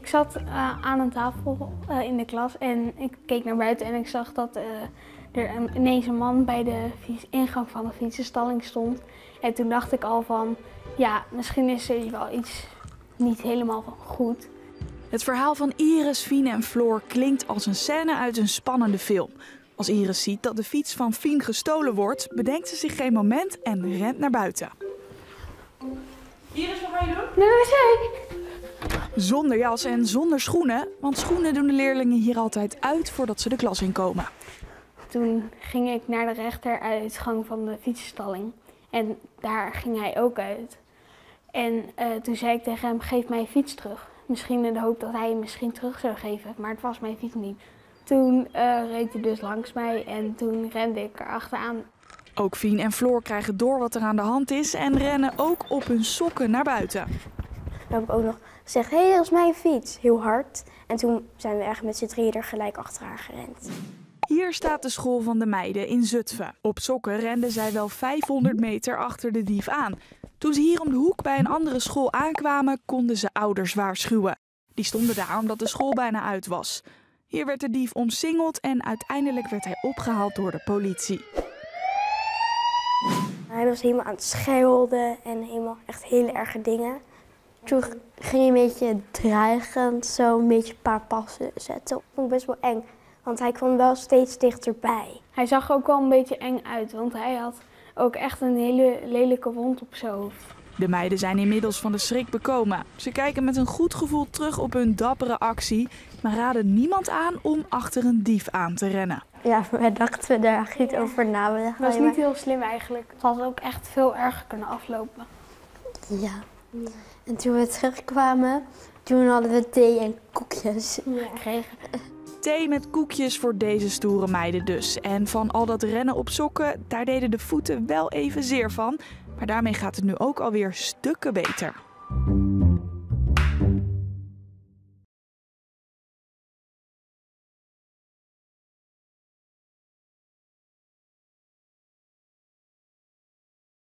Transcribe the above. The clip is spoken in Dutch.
Ik zat uh, aan een tafel uh, in de klas en ik keek naar buiten en ik zag dat uh, er een, ineens een man bij de fiets, ingang van de fietsenstalling stond. En toen dacht ik al van, ja, misschien is er hier wel iets niet helemaal goed. Het verhaal van Iris, Fien en Floor klinkt als een scène uit een spannende film. Als Iris ziet dat de fiets van Fien gestolen wordt, bedenkt ze zich geen moment en rent naar buiten. Iris, wat ga je doen? Nee, wc. Zonder jas en zonder schoenen, want schoenen doen de leerlingen hier altijd uit voordat ze de klas inkomen. Toen ging ik naar de rechteruitgang van de fietsenstalling en daar ging hij ook uit. En uh, toen zei ik tegen hem, geef mijn fiets terug. Misschien in de hoop dat hij hem misschien terug zou geven, maar het was mijn fiets niet. Toen uh, reed hij dus langs mij en toen rende ik erachteraan. Ook Fien en Floor krijgen door wat er aan de hand is en rennen ook op hun sokken naar buiten. Dan heb ik ook nog gezegd, hé, hey, dat is mijn fiets. Heel hard. En toen zijn we echt met z'n drieën er gelijk achteraan gerend. Hier staat de school van de meiden in Zutphen. Op sokken renden zij wel 500 meter achter de dief aan. Toen ze hier om de hoek bij een andere school aankwamen, konden ze ouders waarschuwen. Die stonden daar omdat de school bijna uit was. Hier werd de dief omsingeld en uiteindelijk werd hij opgehaald door de politie. Hij was helemaal aan het schelden en helemaal echt hele erge dingen. Toen ging hij een beetje dreigend, zo een beetje een paar passen zetten. Dat vond ik best wel eng, want hij kwam wel steeds dichterbij. Hij zag ook wel een beetje eng uit, want hij had ook echt een hele lelijke wond op zijn hoofd. De meiden zijn inmiddels van de schrik bekomen. Ze kijken met een goed gevoel terug op hun dappere actie, maar raden niemand aan om achter een dief aan te rennen. Ja, wij dachten daar eigenlijk niet over na. Het was niet heel slim eigenlijk. Het had ook echt veel erger kunnen aflopen. Ja. En toen we terugkwamen, toen hadden we thee en koekjes ja. gekregen. Thee met koekjes voor deze stoere meiden dus. En van al dat rennen op sokken, daar deden de voeten wel even zeer van. Maar daarmee gaat het nu ook alweer stukken beter.